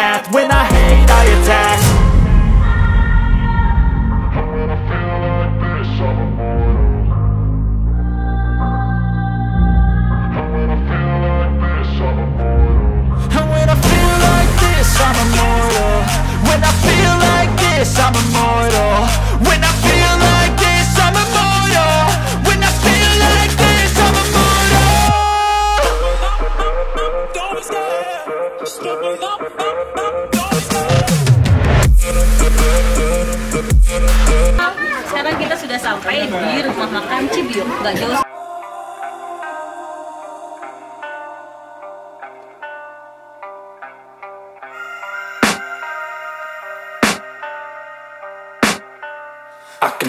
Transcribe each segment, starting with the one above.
math, when I hate I attack Sekarang kita sudah sampai di rumah makan Cibiuk, nggak jauh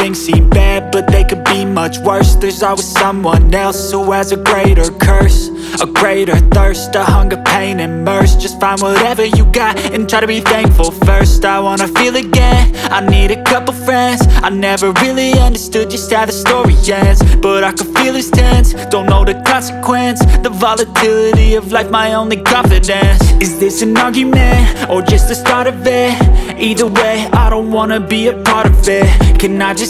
things seem bad, but they could be much worse. There's always someone else who has a greater curse A greater thirst, a hunger, pain, and mercy. Just find whatever you got and try to be thankful first. I wanna feel again, I need a couple friends. I never really understood just how the story ends But I can feel it's tense, don't know the consequence The volatility of life, my only confidence. Is this an argument, or just the start of it? Either way, I don't wanna be a part of it. Can I just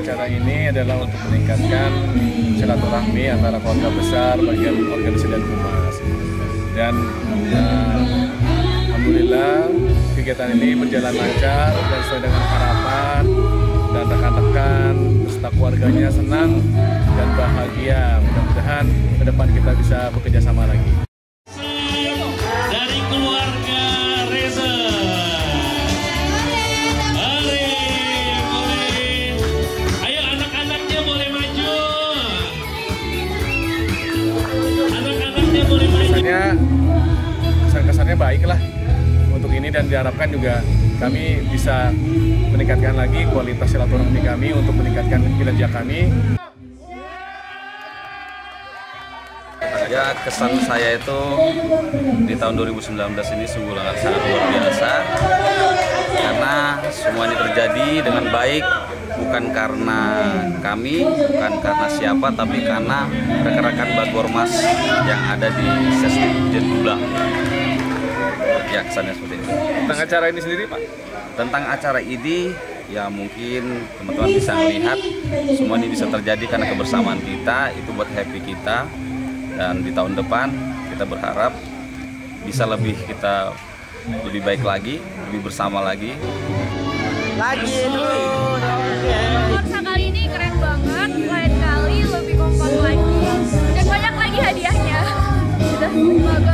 Acara ini adalah untuk meningkatkan silaturahmi antara keluarga besar bagian organisasi dan humas. Dan eh, alhamdulillah kegiatan ini berjalan lancar dan sesuai dengan harapan dan rekan-rekan beserta keluarganya senang dan bahagia. Mudah-mudahan ke depan kita bisa bekerja sama lagi. Baik lah untuk ini dan diharapkan juga kami bisa meningkatkan lagi kualitas silaturahmi kami untuk meningkatkan kinerja kami Ya kesan saya itu di tahun 2019 ini sungguh sangat luar biasa karena semua ini terjadi dengan baik bukan karena kami, bukan karena siapa, tapi karena rekan-rekan Bagormas yang ada di Sesdit Jetublang. Ya kesannya seperti itu. tentang acara ini sendiri Pak. Tentang acara ini ya mungkin teman-teman bisa melihat semua ini bisa terjadi karena kebersamaan kita itu buat happy kita dan di tahun depan kita berharap bisa lebih kita lebih baik lagi lebih bersama lagi Nuansa kali ini keren banget, lain kali lebih kompak lagi dan banyak lagi hadiahnya. Udah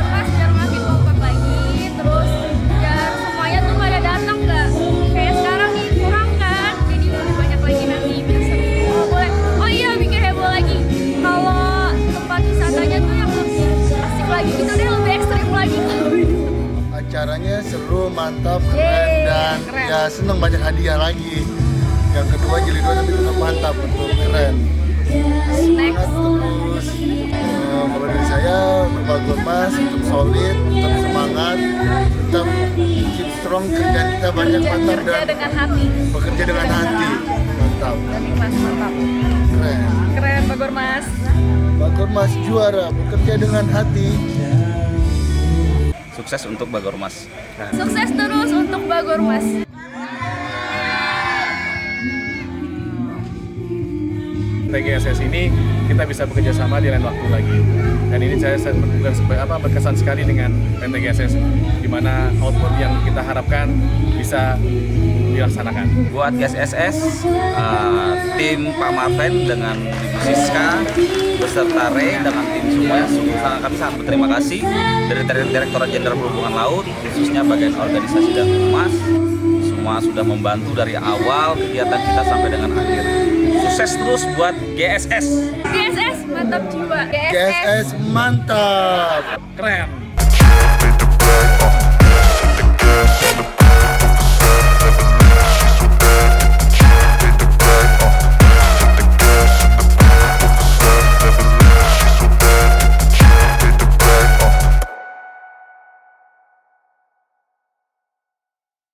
mantap, keren Yeay, dan keren. ya seneng banyak hadiah lagi. yang kedua jilid dua tapi tetap mantap betul keren. Semangat terus Eh, kalau dari saya Bagor Mas tetap solid tetap semangat tetap keep strong kerjaan kita banyak kerja, mantap kerja dan dengan hati. bekerja dengan hati. mantap. Baik, mas mantap. Keren. Keren Pak Gormas Bagor Mas juara bekerja dengan hati. Sukses untuk Bagormas. Nah. Sukses terus untuk Pak Gormas PGSS ini kita bisa bekerja sama di lain waktu lagi. Dan ini saya bukan apa berkesan sekali dengan PT GSS di mana output yang kita harapkan bisa dilaksanakan. Buat GSSS, uh, tim Pak Marven dengan Siska beserta Ray dengan tim semua sungguh sangat kami sangat berterima kasih dari Dir- Direktorat Jenderal Perhubungan Laut khususnya bagian organisasi dan humas semua sudah membantu dari awal kegiatan kita sampai dengan akhir. Sukses terus buat GSS. GSS mantap jiwa GSS mantap Keren.